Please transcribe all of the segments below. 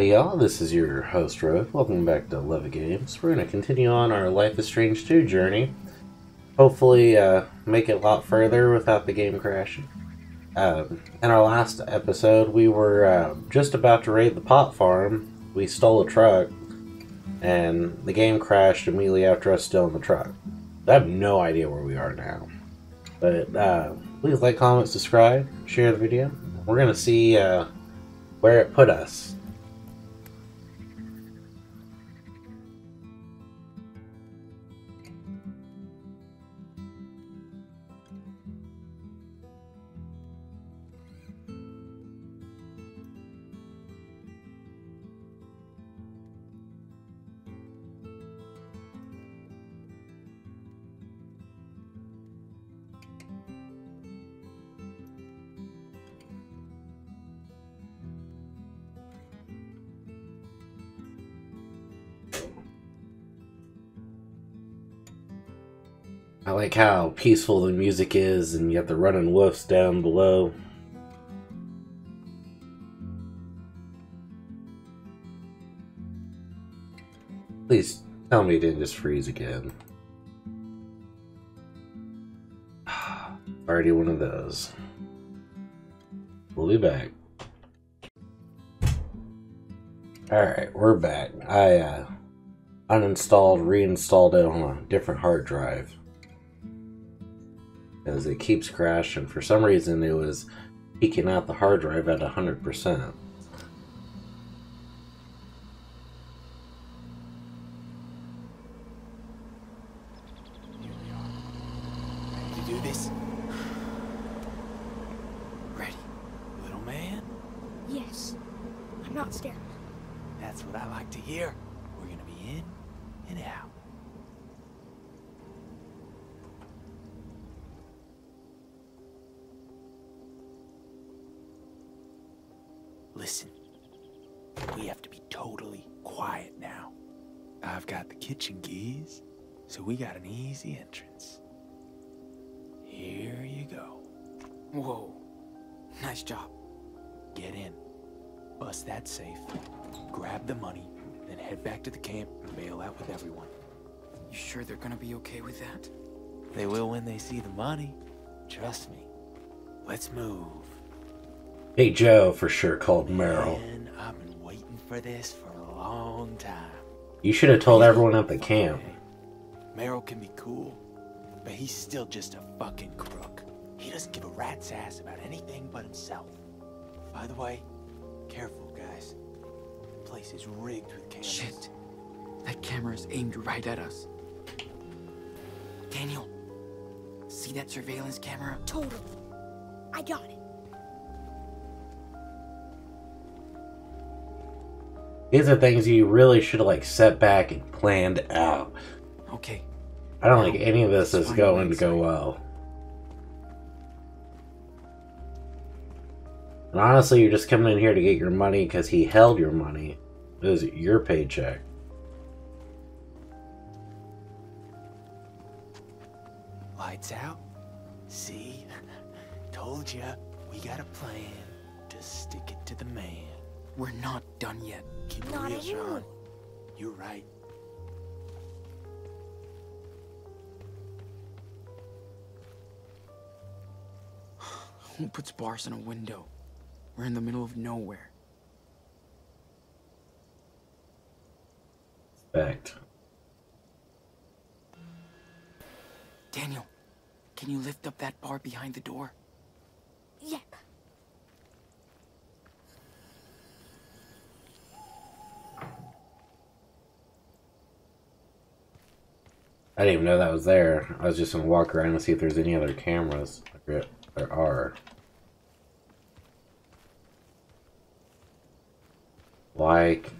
Howdy y'all, this is your host Rogue. Welcome back to LovettGamez. We're going to continue on our Life is Strange 2 journey. Hopefully uh, make it a lot further without the game crashing. Um, in our last episode, we were uh, just about to raid the pot farm. We stole a truck, and the game crashed immediately after us stealing the truck. I have no idea where we are now. But uh, please like, comment, subscribe, share the video. We're going to see uh, where it put us. I like how peaceful the music is, and you have the running wolves down below. Please tell me it didn't just freeze again. Already one of those. We'll be back. Alright, we're back. I uh, uninstalled, reinstalled it on a different hard drive it keeps crashing. For some reason, it was peaking out the hard drive at 100%. Here we are. Ready to do this? Ready, little man? Yes. I'm not scared. That's what I like to hear. We're gonna be in and out. Listen, we have to be totally quiet now. I've got the kitchen keys, so we got an easy entrance. Here you go. Whoa. Nice job. Get in. Bust that safe. Grab the money, then head back to the camp and bail out with everyone. You sure they're gonna be okay with that? They will when they see the money. Trust me. Let's move. Hey Joe, for sure, called Merrill. Man, I've been waiting for this for a long time. You should have told everyone at the camp. Okay. Merrill can be cool, but he's still just a fucking crook. He doesn't give a rat's ass about anything but himself. By the way, careful, guys. The place is rigged with cameras. Shit. That camera is aimed right at us. Daniel, see that surveillance camera? Totally. I got it. These are things you really should have like set back and planned out. Okay. I don't think any of this is going to go well. And honestly, you're just coming in here to get your money because he held your money. It was your paycheck. Lights out. See? Told ya. We got a plan. Just stick it to the man. We're not done yet. Keep it Not real, anymore. Sean. You're right. Who puts bars in a window? We're in the middle of nowhere. Fact. Daniel, can you lift up that bar behind the door? I didn't even know that was there. I was just gonna walk around and see if there's any other cameras. There are. Like,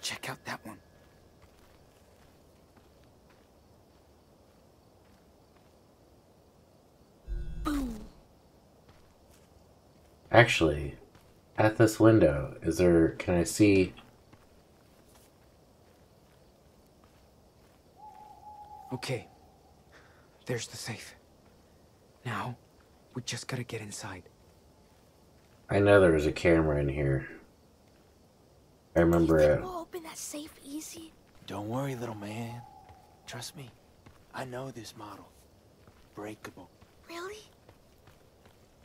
Check out that one. Boom. actually, at this window, is there, can I see, Okay. There's the safe. Now, we just gotta get inside. I know there was a camera in here. I remember You it. think we'll open that safe easy? Don't worry, little man. Trust me. I know this model. Breakable. Really?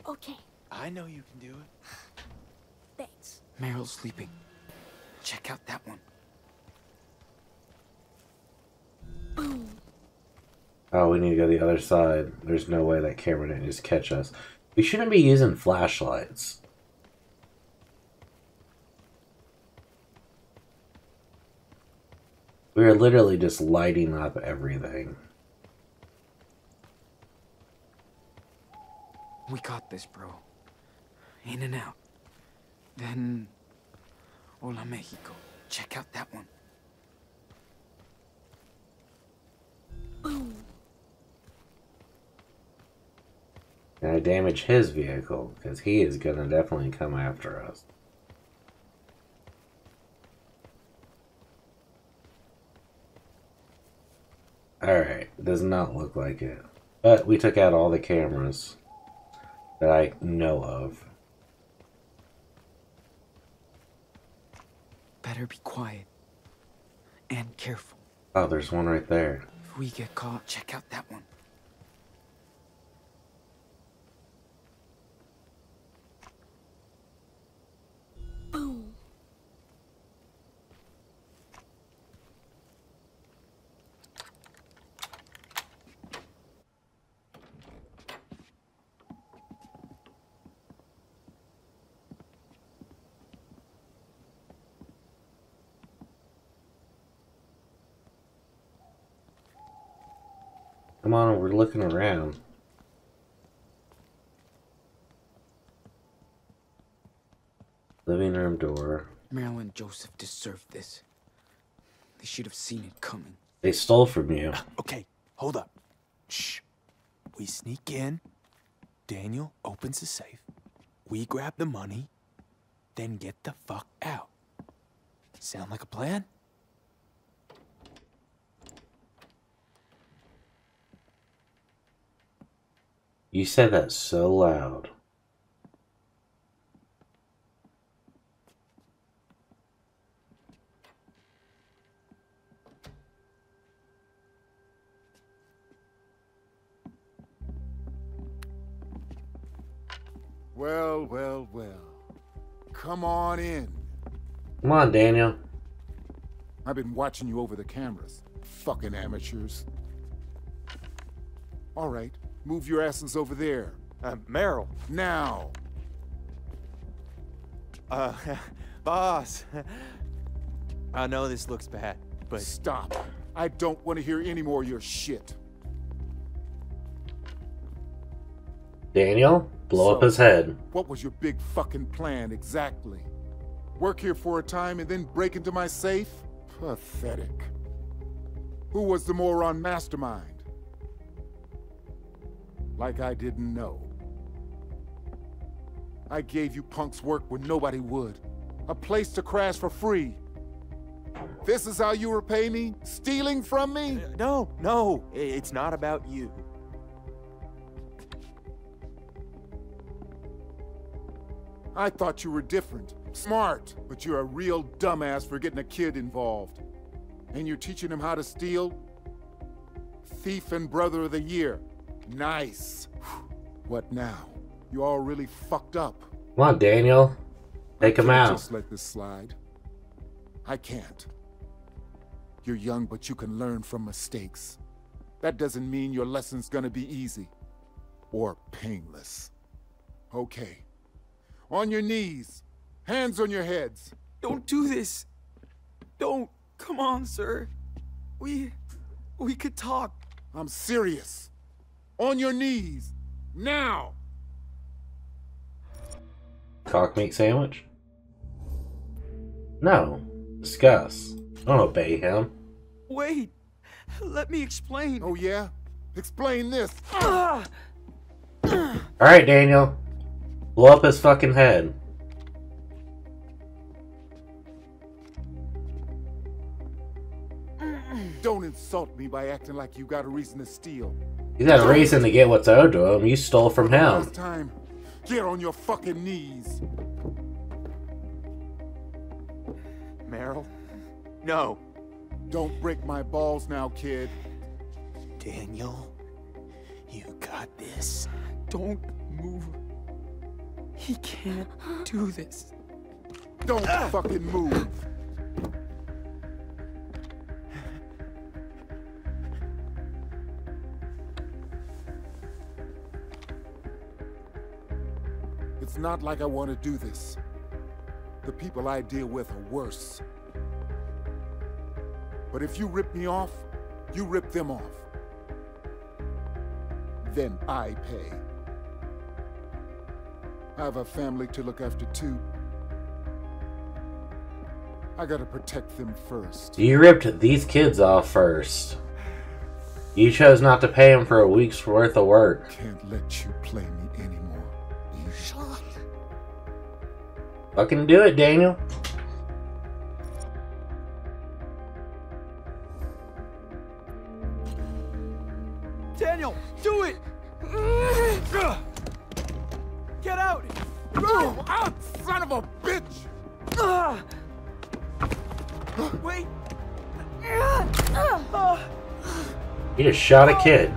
Okay, I know you can do it. thanks. Merrill's sleeping. Check out that one. Boom. Oh, we need to go the other side. There's no way that camera didn't just catch us. We shouldn't be using flashlights. We are literally just lighting up everything. We got this, bro. In and out. Then. Hola, Mexico. Check out that one. And I damage his vehicle, because he is gonna definitely come after us. Alright, does not look like it. But we took out all the cameras that I know of. Better be quiet. And careful. Oh, there's one right there. If we get caught, check out that one. Boom. Come on, we're looking around. Living room door. Marilyn Joseph deserved this. They should have seen it coming. They stole from you. Ah, okay, hold up. Shh. We sneak in. Daniel opens the safe. We grab the money. Then get the fuck out. Sound like a plan? You said that so loud. Well, well, well. Come on in. Come on, Daniel. I've been watching you over the cameras. Fucking amateurs. All right, move your asses over there. Uh, Merrill. Now. Uh, boss. I know this looks bad, but Stop. I don't want to hear any more of your shit. Daniel, blow up his head. What was your big fucking plan exactly? Work here for a time and then break into my safe? Pathetic. Who was the moron mastermind? Like I didn't know. I gave you punks work when nobody would. A place to crash for free. This is how you repay me? Stealing from me? Uh, no, no, it's not about you. I thought you were different. Smart, but you're a real dumbass for getting a kid involved. And you're teaching him how to steal? Thief and brother of the year. Nice. What now? You all really fucked up. Come on, Daniel. Take him out. Just let this slide. I can't. You're young, but you can learn from mistakes. That doesn't mean your lesson's gonna be easy or painless. Okay. On your knees, hands on your heads. Don't do this. Don't. Come on, sir. We. We could talk. I'm serious. On your knees, now. Cock meat sandwich? No. Discuss. Don't obey him. Wait. Let me explain. Oh yeah? Explain this. Ah! Alright, Daniel. Blow up his fucking head. Don't insult me by acting like you got a reason to steal. He's got a reason to get what's owed to him. You stole from him. Last time, get on your fucking knees. Merrill? No. Don't break my balls now, kid. Daniel, you got this. Don't move. He can't do this. Ah! Don't fucking move. It's not like I want to do this. The people I deal with are worse. But if you rip me off, you rip them off. Then I pay. I have a family to look after too. I gotta protect them first. You ripped these kids off first. You chose not to pay them for a week's worth of work. Can't let you play me anymore. Fucking do it, Daniel. Daniel, do it! Get out! Out, son of a bitch! Wait! He just shot a kid.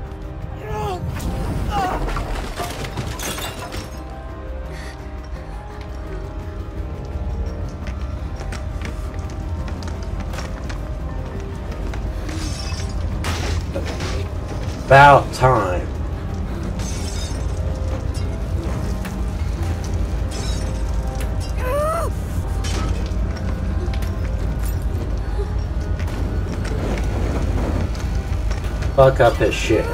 About time. Fuck up this shit.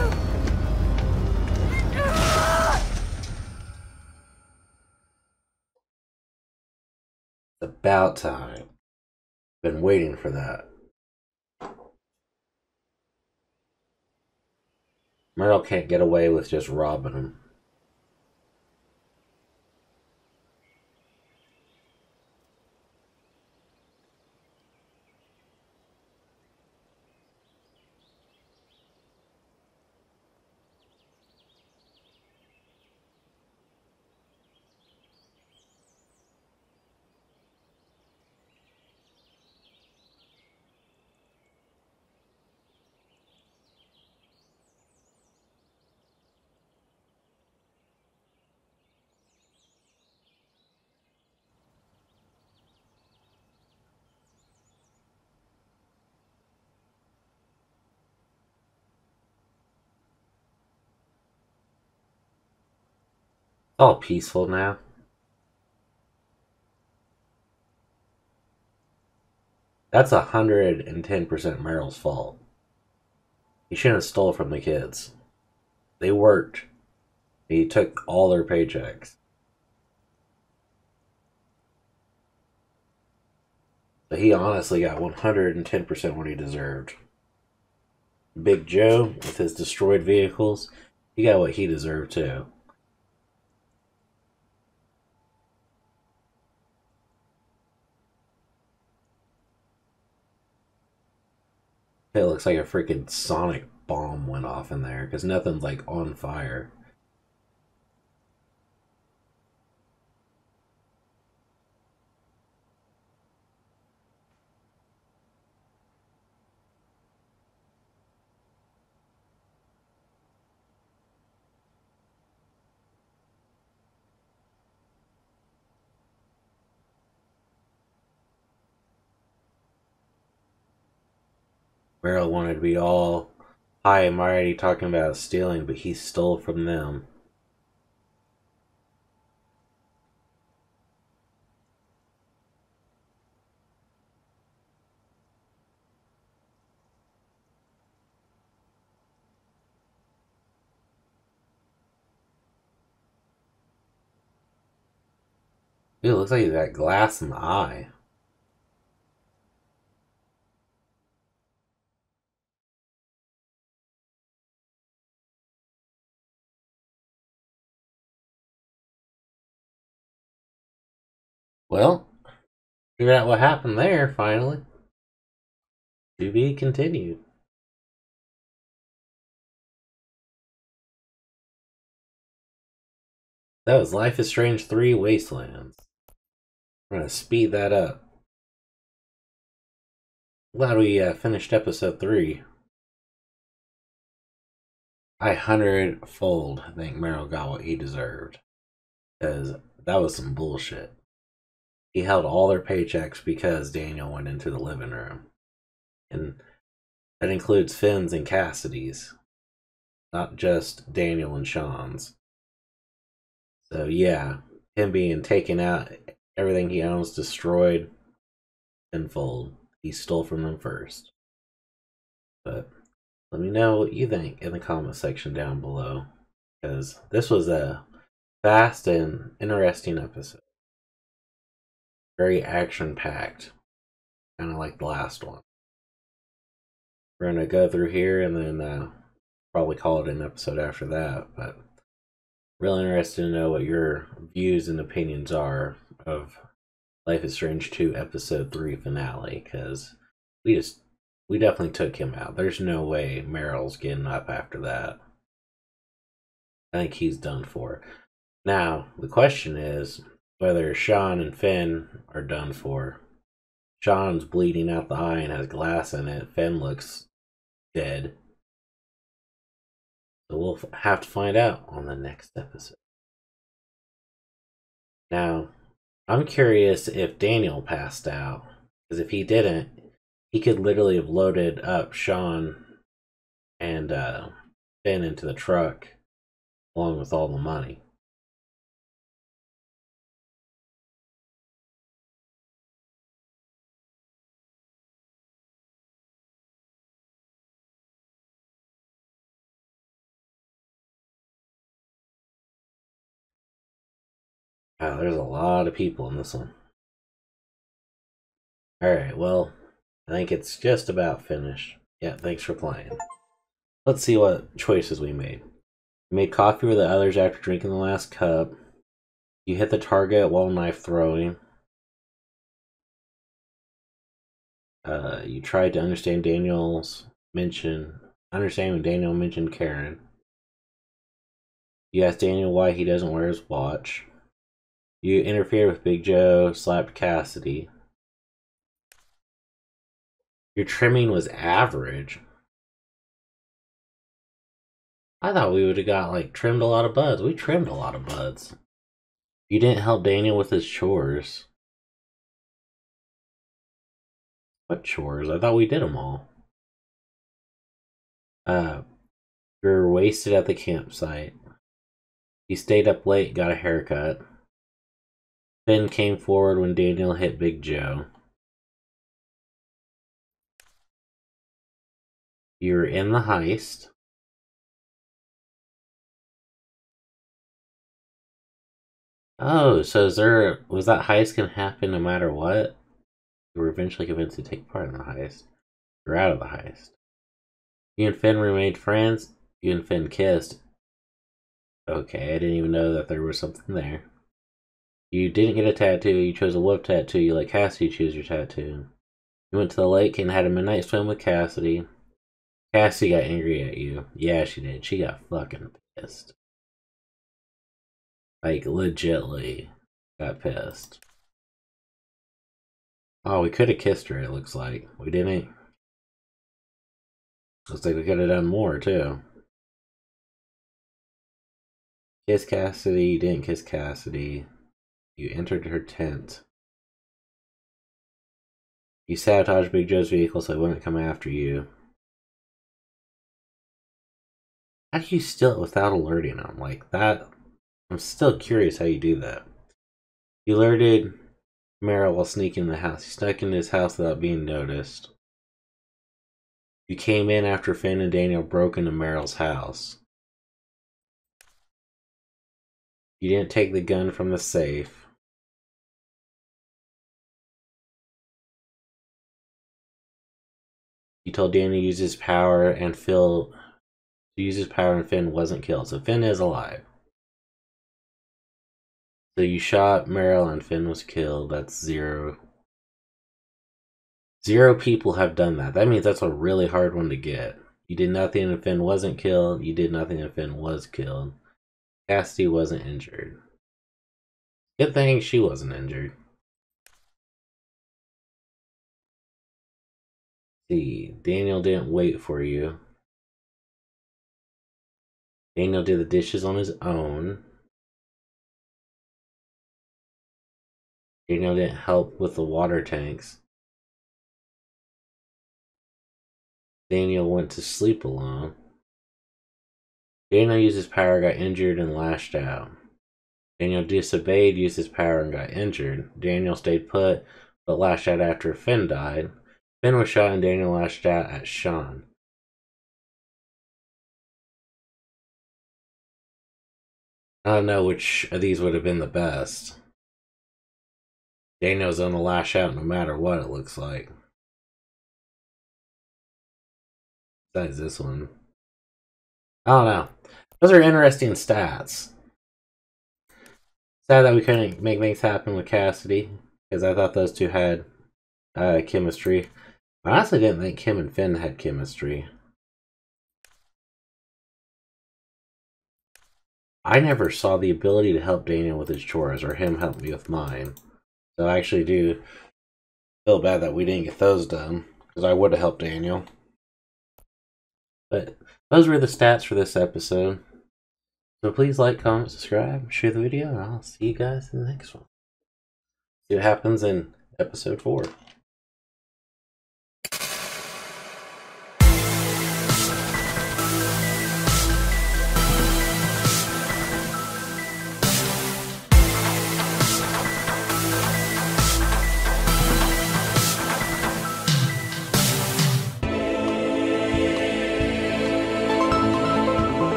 About time. Been waiting for that. Merrill can't get away with just robbing him. All peaceful now. That's a hundred and ten percent Merrill's fault. He shouldn't have stole from the kids. They worked. He took all their paychecks. But he honestly got 110% what he deserved. Big Joe, with his destroyed vehicles, he got what he deserved too. It looks like a freaking sonic bomb went off in there because nothing's like on fire. Merrill wanted to be all high and mighty talking about stealing, but he stole from them. It looks like he's got glass in the eye. Well, figured out what happened there finally. To be continued. That was Life is Strange 3 Wastelands. I'm gonna speed that up. glad we uh, finished episode three. I hundredfold think Merrill got what he deserved. Because that was some bullshit. He held all their paychecks because Daniel went into the living room. And that includes Finn's and Cassidy's, not just Daniel and Sean's. So, yeah, him being taken out, everything he owns destroyed tenfold. He stole from them first. But let me know what you think in the comment section down below. Because this was a fast and interesting episode. Very action packed. Kind of like the last one. We're to go through here and then uh, probably call it an episode after that. But really interested to know what your views and opinions are of Life is Strange 2 episode 3 finale because we just we definitely took him out. There's no way Merrill's getting up after that. I think he's done for. Now, the question is whether Sean and Finn are done for. Sean's bleeding out the eye and has glass in it. Finn looks dead. So we'll have to find out on the next episode. Now, I'm curious if Daniel passed out. Because if he didn't, he could literally have loaded up Sean and uh, Finn into the truck along with all the money. Wow, there's a lot of people in this one. Alright, well, I think it's just about finished. Yeah, thanks for playing. Let's see what choices we made. Made coffee with the others after drinking the last cup. You hit the target while knife throwing. Uh, you tried to understand Daniel's mention. Understand when Daniel mentioned Karen. You asked Daniel why he doesn't wear his watch. You interfered with Big Joe, slapped Cassidy. Your trimming was average. I thought we would have got like trimmed a lot of buds. We trimmed a lot of buds. You didn't help Daniel with his chores. What chores? I thought we did them all. Uh, you're wasted at the campsite. You stayed up late, got a haircut. Finn came forward when Daniel hit Big Joe. You're in the heist. Oh, so is there was that heist gonna happen no matter what? You were eventually convinced to take part in the heist. You're out of the heist. You and Finn remained friends. You and Finn kissed. Okay, I didn't even know that there was something there. You didn't get a tattoo. You chose a love tattoo. You let Cassidy choose your tattoo. You went to the lake and had a midnight swim with Cassidy. Cassidy got angry at you. Yeah, she did. She got fucking pissed. Like, legitly got pissed. Oh, we could have kissed her, it looks like. We didn't. Looks like we could have done more, too. Kiss Cassidy, didn't kiss Cassidy. You entered her tent. You sabotaged Big Joe's vehicle so it wouldn't come after you. How do you steal it without alerting him? Like that I'm still curious how you do that. You alerted Merrill while sneaking in the house. You snuck into his house without being noticed. You came in after Finn and Daniel broke into Merrill's house. You didn't take the gun from the safe. You told Daniel to use his power and Phil to use his power and Finn wasn't killed. So Finn is alive. So you shot Merrill and Finn was killed. That's zero. Zero people have done that. That means that's a really hard one to get. You did nothing and Finn wasn't killed. You did nothing and Finn was killed. Cassidy wasn't injured. Good thing she wasn't injured. See, Daniel didn't wait for you. Daniel did the dishes on his own. Daniel didn't help with the water tanks. Daniel went to sleep alone. Daniel used his power, got injured, and lashed out. Daniel disobeyed, used his power, and got injured. Daniel stayed put, but lashed out after Finn died. Finn was shot, and Daniel lashed out at Sean. I don't know which of these would have been the best. Daniel's gonna lash out no matter what it looks like. Besides this one. I don't know. Those are interesting stats. Sad that we couldn't make things happen with Cassidy, because I thought those two had uh, chemistry. I honestly didn't think Kim and Finn had chemistry. I never saw the ability to help Daniel with his chores or him help me with mine. So I actually do feel bad that we didn't get those done because I would have helped Daniel. But those were the stats for this episode. So please like, comment, subscribe, share the video, and I'll see you guys in the next one. See what happens in episode 4.